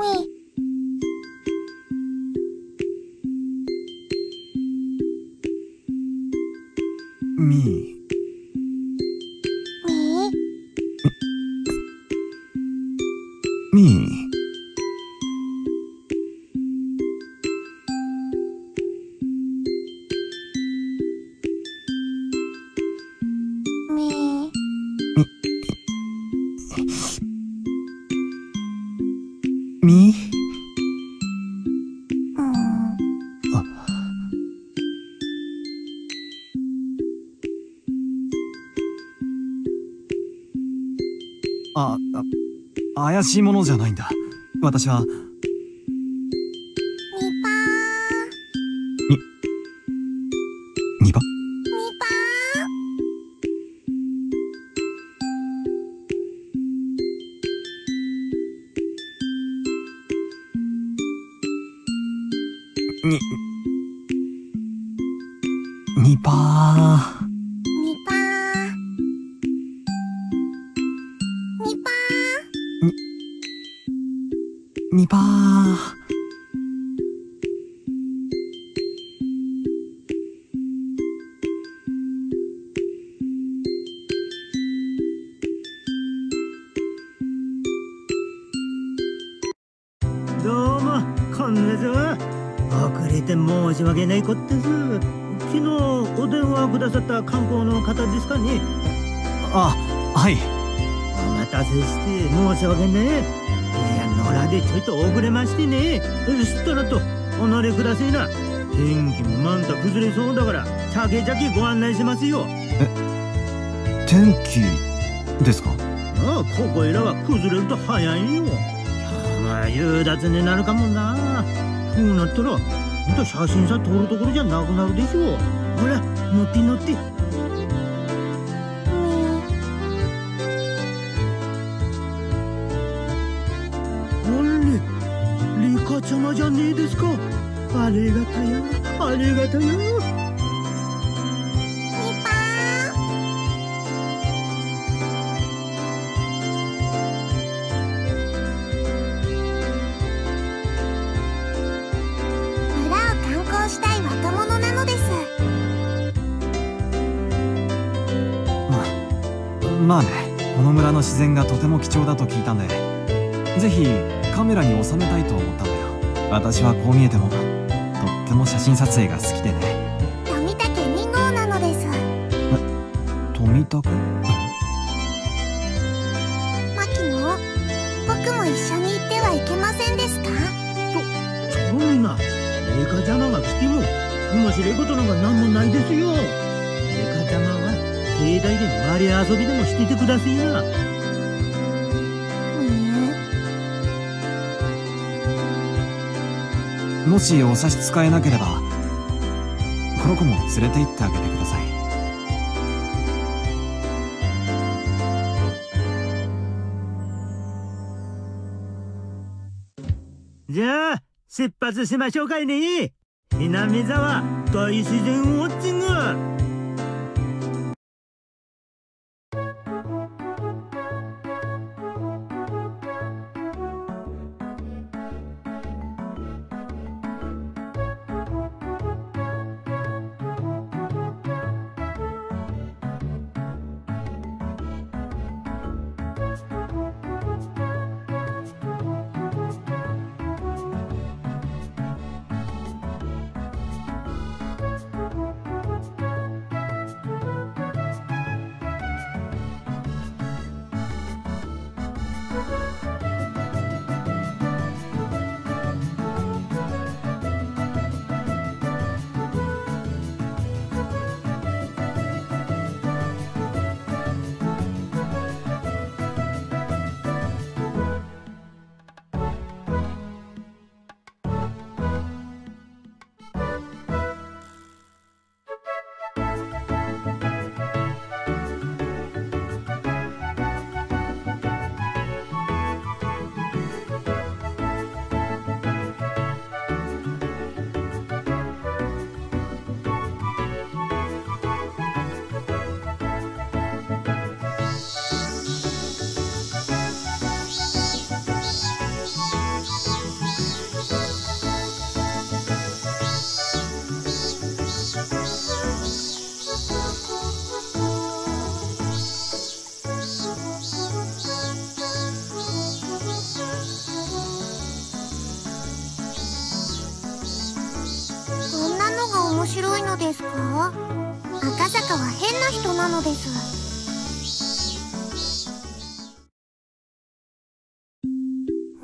みみああ怪しいものじゃないんだ。私は。みぱ2番ーみぱに2パー2パー。どうもこんなぞ遅れて申し訳ないこったぞ昨日お電話くださった観光の方ですかね。あはい。お待たせして申し訳ねえ。いや野良でちょいと遅れましてね。そしたらとお乗りくだせえな。天気もまんた崩れそうだからちゃけちゃけご案内しますよ。天気ですか？ああここいらは崩れると早いよ。まあ夕立になるかもな。そうなったらほんと写真さ撮るところじゃなくなるでしょほら乗って乗ってれリカちゃまじゃねえですか。ありがたや。ありがたや。ーみぱー村を観光したい若者なのです。まあね。この村の自然がとても貴重だと聞いたんで。ぜひカメラに収めたいと思ったんだよ私はこう見えてもとっても写真撮影が好きでね。富竹2号なのです。富田君牧野僕も一緒に行ってはいけませんですか？そんなリカちゃまが来ても面白いことなんか何もないですよ。リカちゃまは境内でマリ遊びでもしててくださいなもしお差し支えなければこの子も連れて行ってあげてください。じゃあ出発しましょうかいね。南沢大自然ウォッチング。です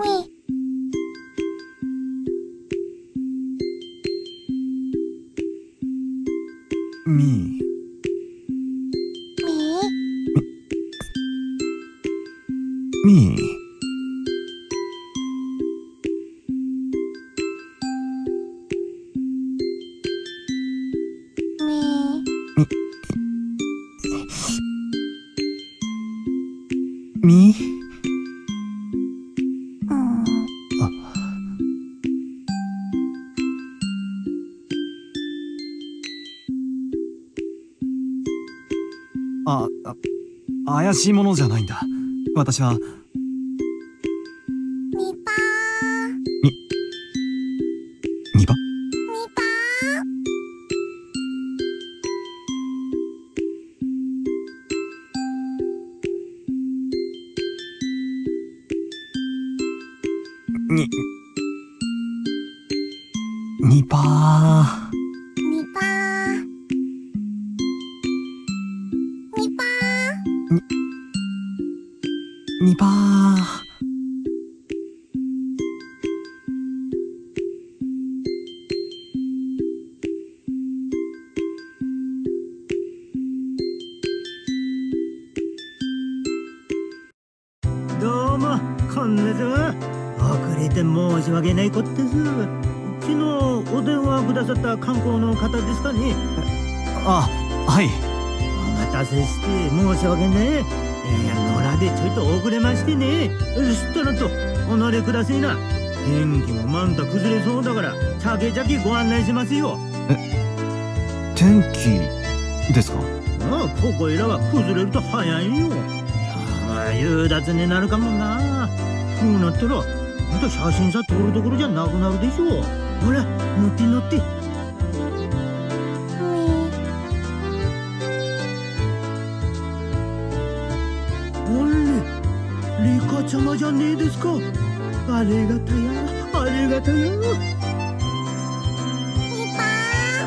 みみみあ、あ、怪しいものじゃないんだ。私は、みぱー。ニバみぱに、ニパー。2ー。どうも、こんなさ。遅れて申し訳ないこってす。昨日お電話くださった観光の方ですかねあ、はい。お待たせして申し訳ねえ。いや野良でちょいと遅れましてね。そしたらとお乗りくださいな。天気もまんた崩れそうだからちゃけちゃけご案内しますよ。天気ですか？ああここいらは崩れると早いよ。まあ夕立になるかもな。そうなったらほんと写真さ撮るところじゃなくなるでしょ。ほら乗って乗ってれリカちゃまじゃねえですか。ありがたやありがたや。みぱー。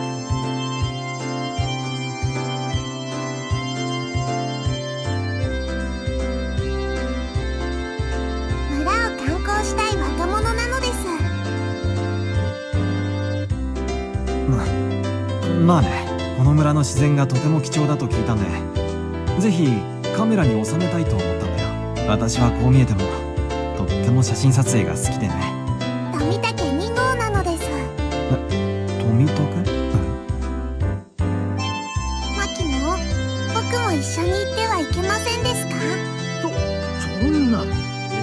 村を観光したい若者なのです。ま、まあね。この村の自然がとても貴重だと聞いたんで、ぜひカメラに収めたいと思ったんだよ。私はこう見えても、とっても写真撮影が好きでね。富竹2号なのです。富徳 牧野僕も一緒に行ってはいけませんですか？そそんな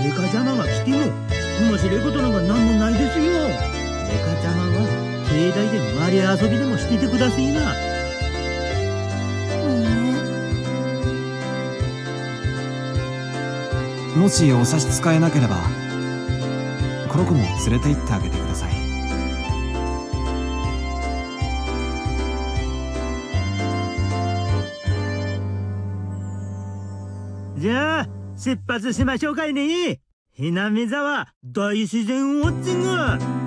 リカちゃまが来ても面白いことなんか何もないですよ。リカちゃまは境内でマリ遊びでもしててくださいなもしお差し支えなければ、この子も連れて行ってあげてください。じゃあ出発しましょうかいねひなみ沢大自然ウォッチング